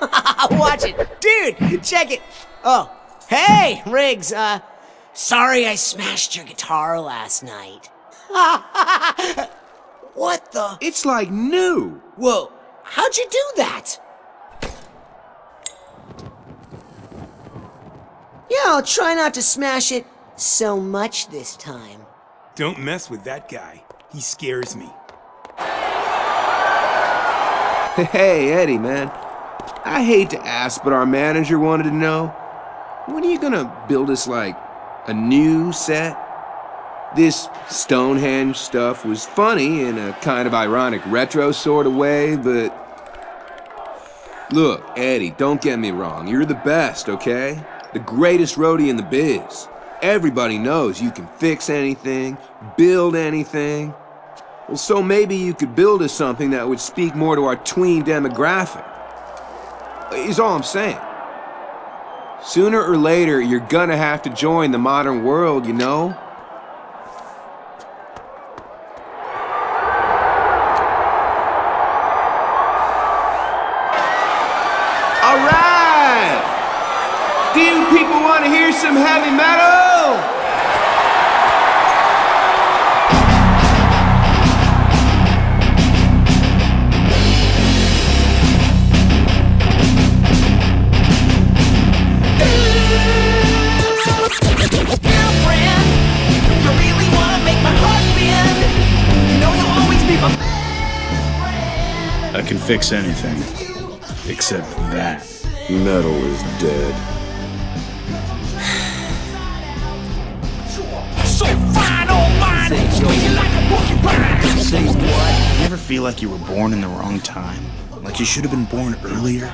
Watch it. Dude, check it. Oh, hey, Riggs. Uh, sorry I smashed your guitar last night. what the? It's like new. Whoa, how'd you do that? Yeah, I'll try not to smash it so much this time. Don't mess with that guy. He scares me. Hey, Eddie, man. I hate to ask, but our manager wanted to know when are you gonna build us, like, a new set? This Stonehenge stuff was funny in a kind of ironic retro sort of way, but. Look, Eddie, don't get me wrong. You're the best, okay? The greatest roadie in the biz. Everybody knows you can fix anything, build anything. Well, so maybe you could build us something that would speak more to our tween demographic. Is all I'm saying. Sooner or later, you're gonna have to join the modern world, you know? All right! Do you people want to hear some heavy metal? I can fix anything. Except that. Metal is dead. so fine on mine. You like a porcupine. Say what? You ever feel like you were born in the wrong time? Like you should have been born earlier?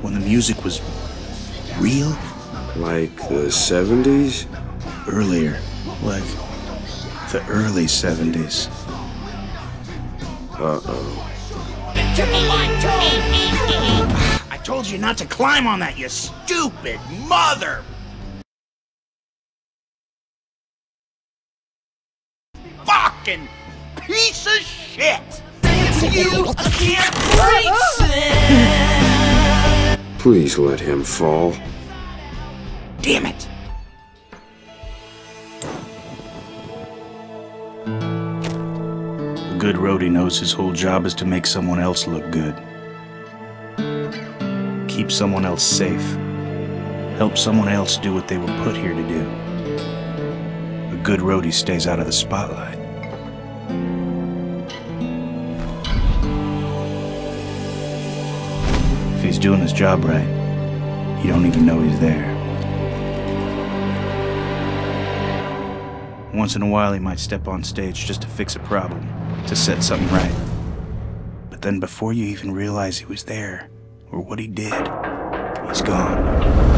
When the music was real? Like the 70s? Earlier. Like the early 70s. I told you not to climb on that, you stupid mother! Fucking piece of shit! You can't break. Please let him fall. Damn it! Good roadie knows his whole job is to make someone else look good. Keep someone else safe. Help someone else do what they were put here to do. A good roadie stays out of the spotlight. If he's doing his job right, you don't even know he's there. Once in a while, he might step on stage just to fix a problem, to set something right. But then, before you even realize he was there, or what he did, he's gone.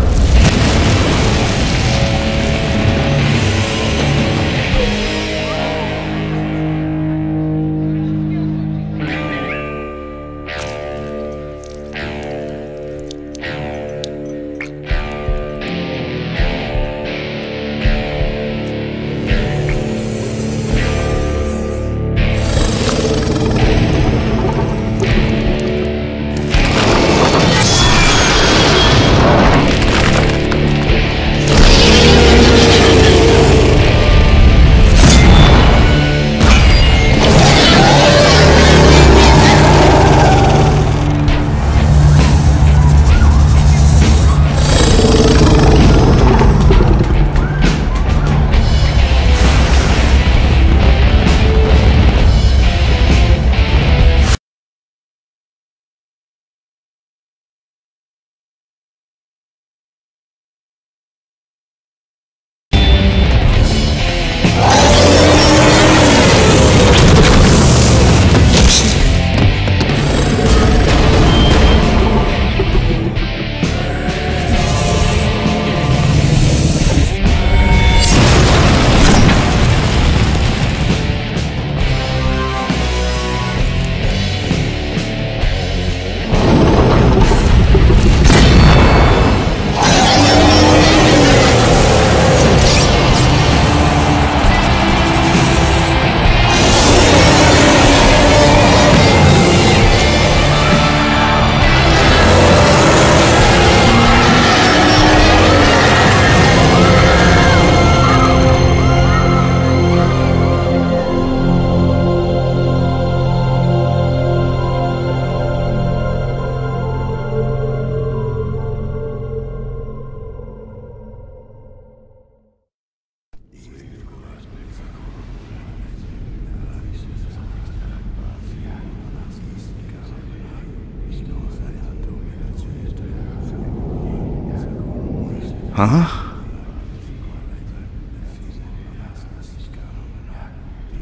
Huh?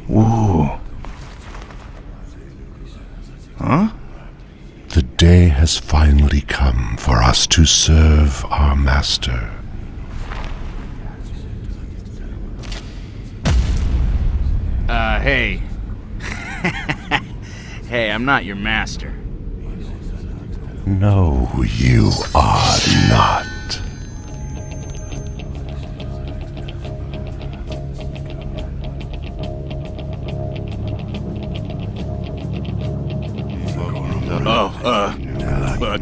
Whoa. Huh? The day has finally come for us to serve our master. Uh, hey. hey, I'm not your master. No, you are not.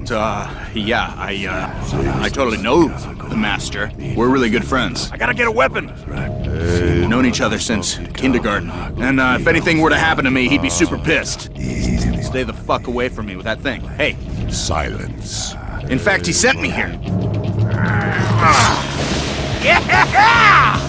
But, uh, yeah, I, uh, I totally know the master. We're really good friends. I gotta get a weapon. We've known each other since kindergarten. And, uh, if anything were to happen to me, he'd be super pissed. Stay the fuck away from me with that thing. Hey, Silence. in fact, he sent me here. Hey,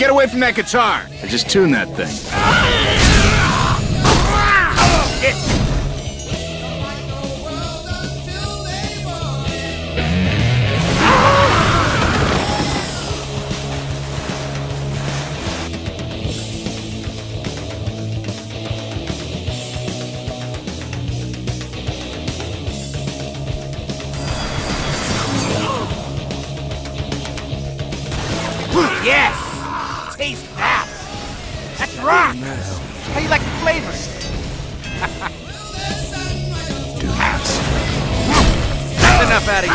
get away from that guitar! I just tuned that thing. Rock! How you like the flavors? That's enough out of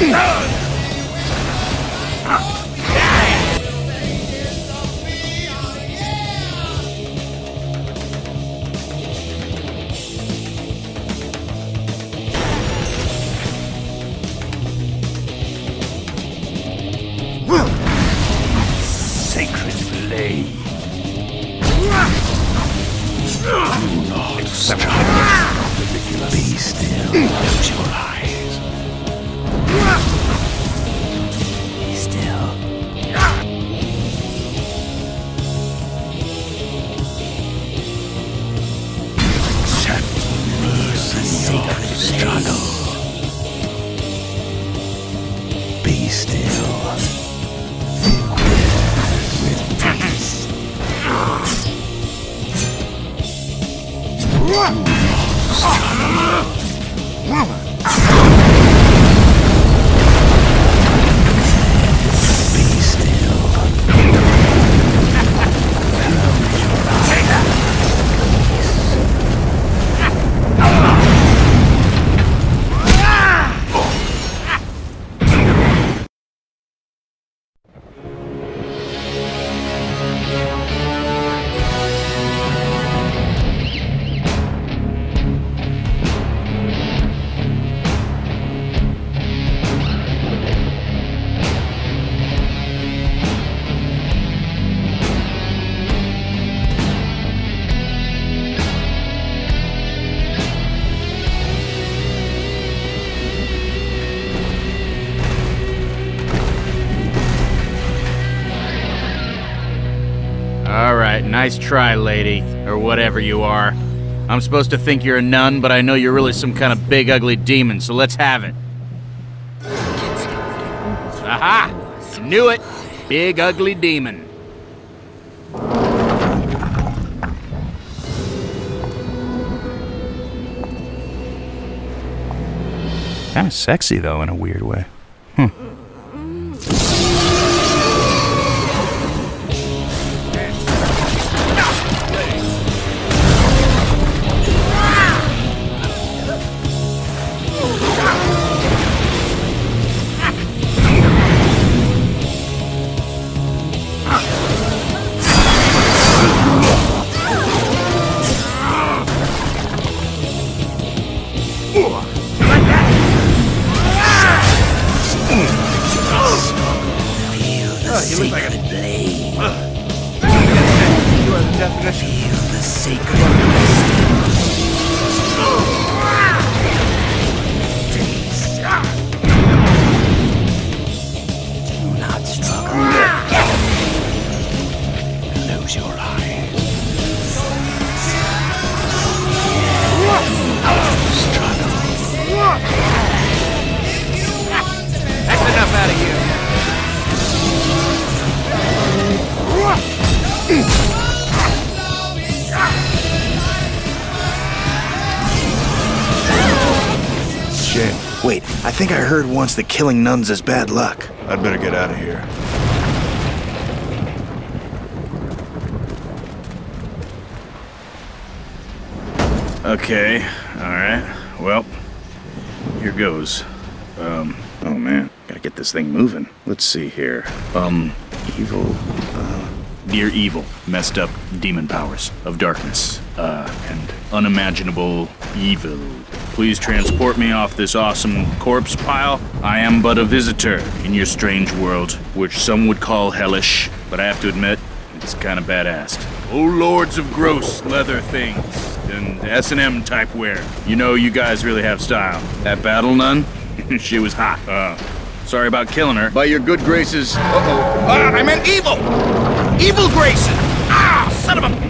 you. Still. Close your eyes. Nice try, lady, or whatever you are. I'm supposed to think you're a nun, but I know you're really some kind of big, ugly demon, so let's have it. Aha! Knew it! Big, ugly demon. Kind of sexy, though, in a weird way. Think I heard once that killing nuns is bad luck. I'd better get out of here. Okay, alright. Well, here goes. Um, oh man, gotta get this thing moving. Let's see here. Um, evil, uh, dear evil, messed up demon powers of darkness, uh, and unimaginable evil. Please transport me off this awesome corpse pile. I am but a visitor in your strange world, which some would call hellish, but I have to admit, it's kind of badass. Oh, lords of gross leather things and S&M type wear. You know you guys really have style. That battle nun, she was hot. Uh, sorry about killing her. By your good graces. Uh-oh. Ah, I meant evil! Evil graces! Ah, son of a...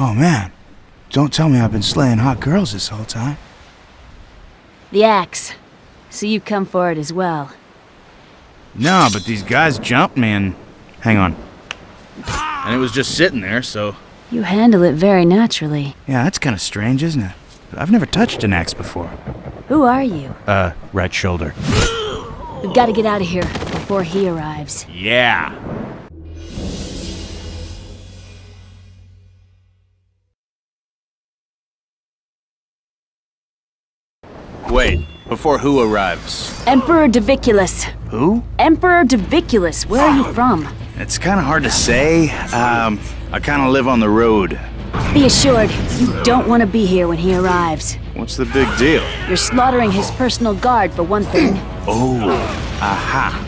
Oh man, don't tell me I've been slaying hot girls this whole time. The axe. So you come for it as well. No, but these guys jumped me and. Hang on. And it was just sitting there, so... You handle it very naturally. Yeah, that's kind of strange, isn't it? I've never touched an axe before. Who are you? Uh, right shoulder. We've got to get out of here before he arrives. Yeah. Wait, before who arrives? Emperor Doviculus. Who? Emperor Doviculus. Where are you from? It's kind of hard to say. Um, I kind of live on the road. Be assured, you don't want to be here when he arrives. What's the big deal? You're slaughtering his personal guard, for one thing. Oh, aha.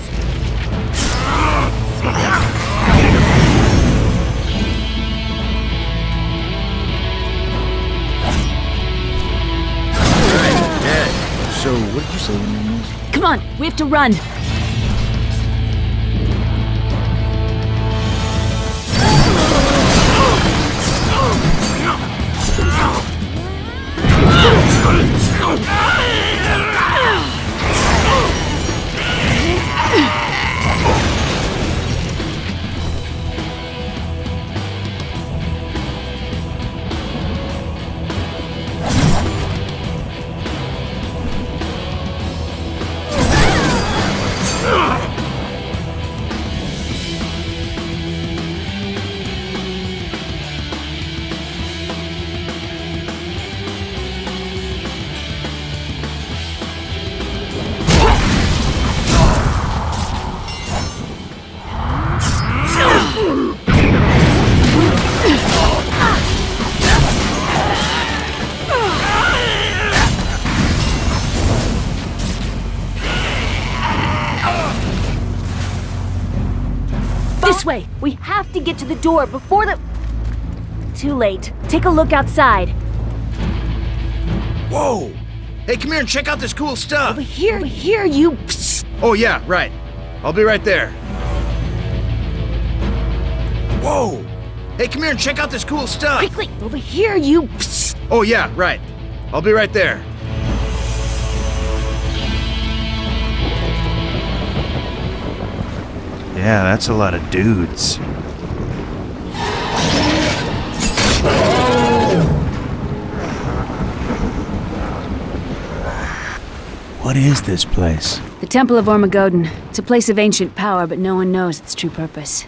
So, what did you say your name was? Come on, we have to run. Get to the door before the. Too late. Take a look outside. Whoa! Hey, come here and check out this cool stuff. Over here, over here, you. Oh, yeah, right. I'll be right there. Whoa! Hey, come here and check out this cool stuff. Quickly, over here, you. Oh, yeah, right. I'll be right there. Yeah, that's a lot of dudes. What is this place? The Temple of Ormagöden. It's a place of ancient power, but no one knows its true purpose.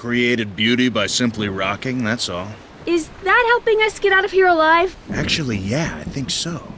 Created beauty by simply rocking, that's all. Is that helping us get out of here alive? Actually, yeah, I think so.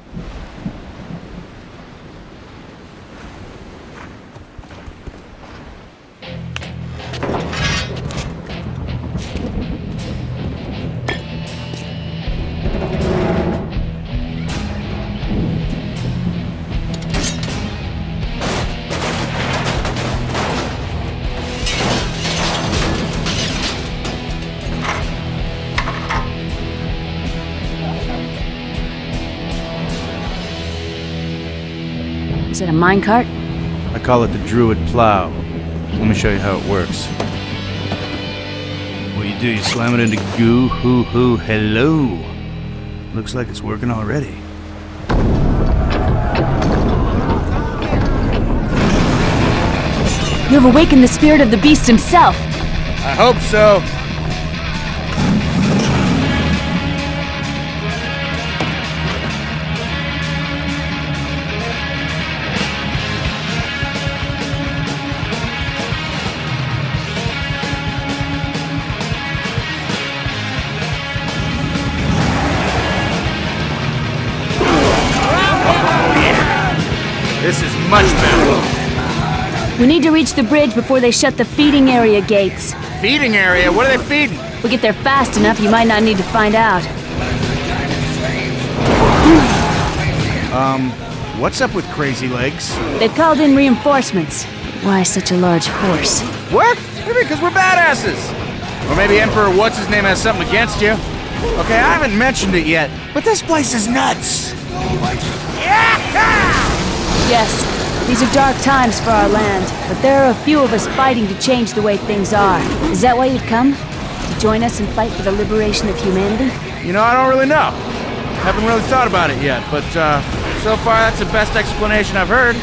Minecart? I call it the Druid Plow. Let me show you how it works. What you do, you slam it into goo, hoo, hoo, hello. Looks like it's working already. You have awakened the spirit of the beast himself. I hope so. Much better. We need to reach the bridge before they shut the feeding area gates. Feeding area? What are they feeding? If we get there fast enough, you might not need to find out. Um, what's up with Crazy Legs? They've called in reinforcements. Why such a large force? What? Maybe because we're badasses. Or maybe Emperor What's His Name has something against you. Okay, I haven't mentioned it yet, but this place is nuts. Yes, these are dark times for our land, but there are a few of us fighting to change the way things are. Is that why you've come? To join us and fight for the liberation of humanity? You know, I don't really know. Haven't really thought about it yet, but uh, so far that's the best explanation I've heard.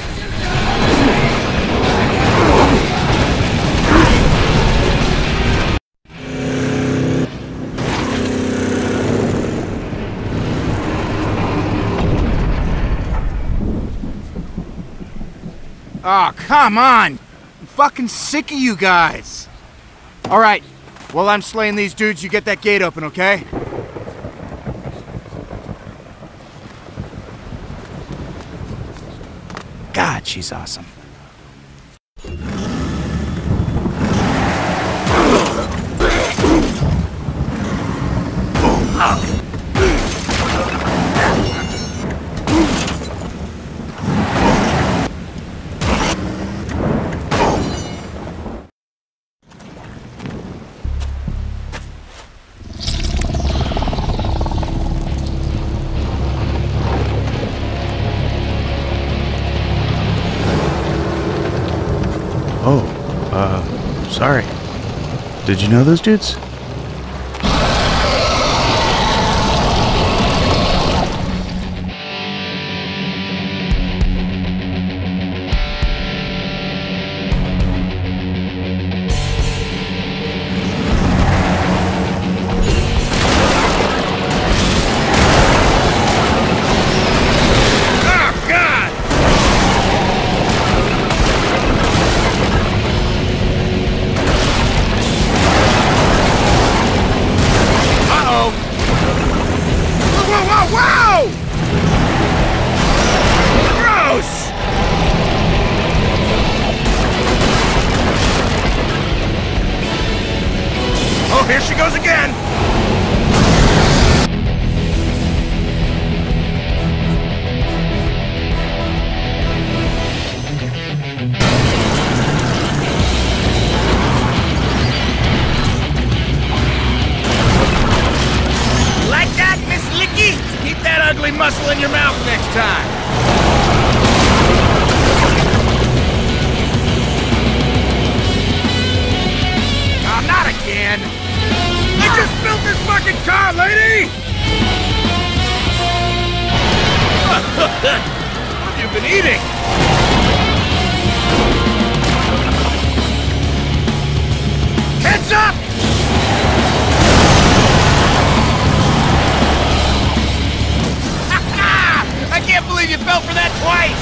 Oh, come on! I'm fucking sick of you guys! Alright, while I'm slaying these dudes, you get that gate open, okay? God, she's awesome. Did you know those dudes? Keep that ugly muscle in your mouth next time. Oh, not again! I just built this fucking car, lady! what have you been eating? Heads up! believe you fell for that twice!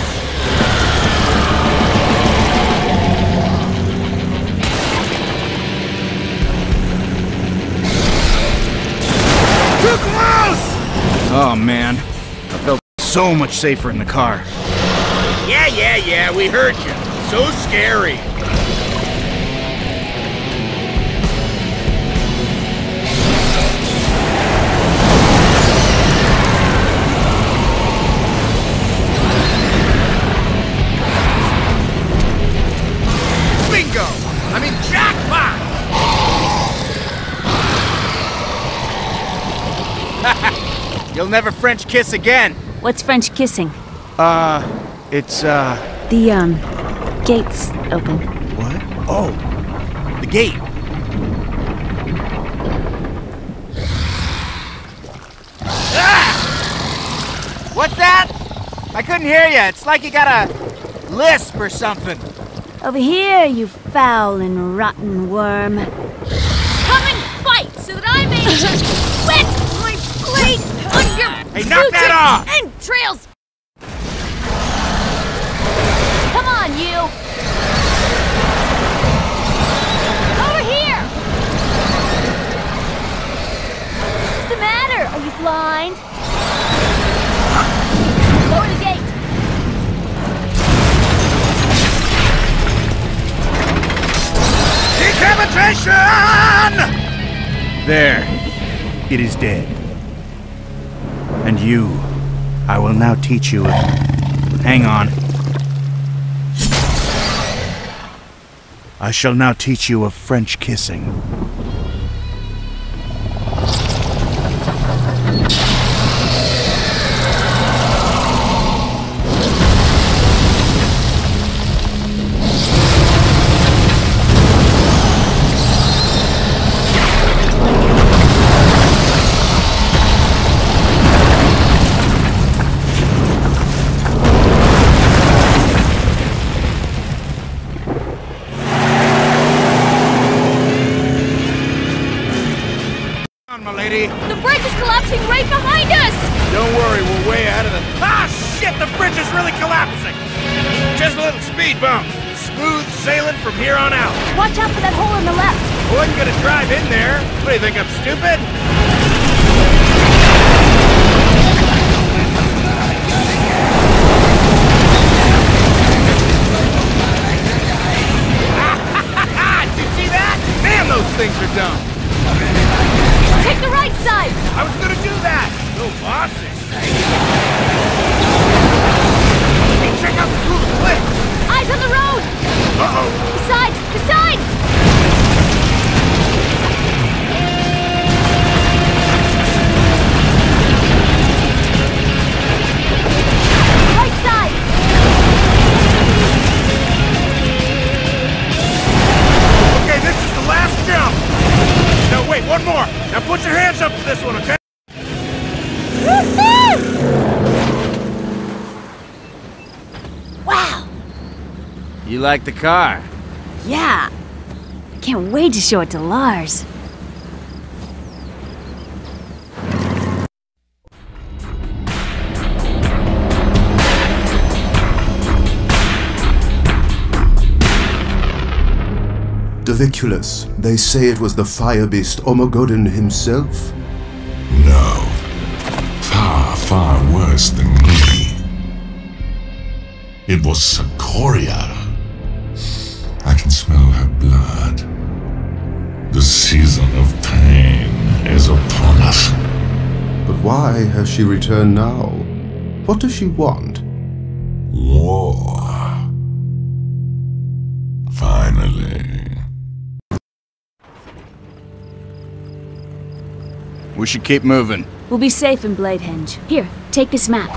Too close! Oh, man. I felt so much safer in the car. Yeah, yeah, yeah, we heard you. So scary. You'll never French kiss again. What's French kissing? Uh, it's, uh, The, um, gate's open. what? Oh, the gate. What's that? I couldn't hear you. It's like you got a lisp or something. Over here, you foul and rotten worm. Come and fight so that I may Hey, knock that off! and trails. Come on, you. Over here. What's the matter? Are you blind? Lower the gate. Decapitation! There. It is dead. And you, I will now teach you. Hang on. I shall now teach you of French kissing. Stupid? Like the car? Yeah. I can't wait to show it to Lars. Doviculus, they say it was the fire beast Ormagöden himself? No. Far, far worse than me. It was Succoria. The season of pain is upon us. But why has she returned now? What does she want? War. Finally. We should keep moving. We'll be safe in Bladehenge. Here, take this map.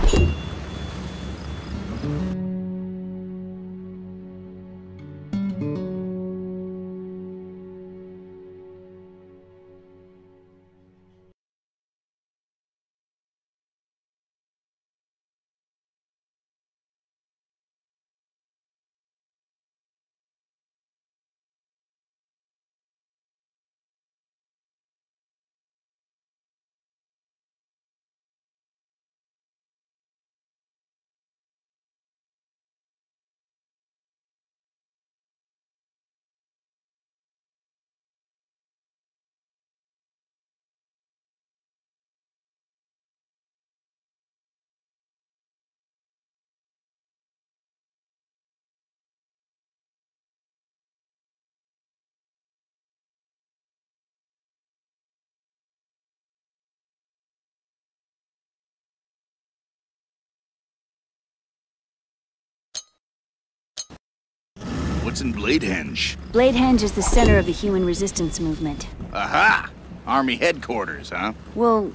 What's in Bladehenge? Bladehenge is the center of the human resistance movement. Aha! Army headquarters, huh? Well,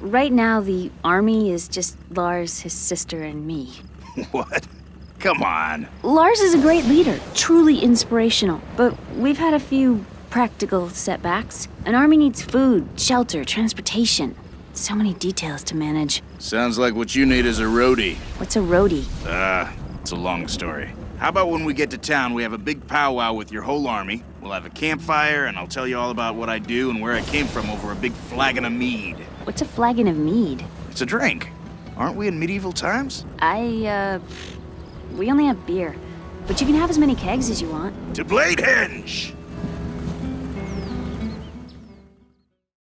right now the army is just Lars, his sister, and me. What? Come on. Lars is a great leader, truly inspirational, but we've had a few practical setbacks. An army needs food, shelter, transportation. So many details to manage. Sounds like what you need is a roadie. What's a roadie? Ah, it's a long story. How about when we get to town, we have a big powwow with your whole army? We'll have a campfire, and I'll tell you all about what I do and where I came from over a big flagon of mead. What's a flagon of mead? It's a drink. Aren't we in medieval times? I, uh. We only have beer. But you can have as many kegs as you want. To Bladehenge!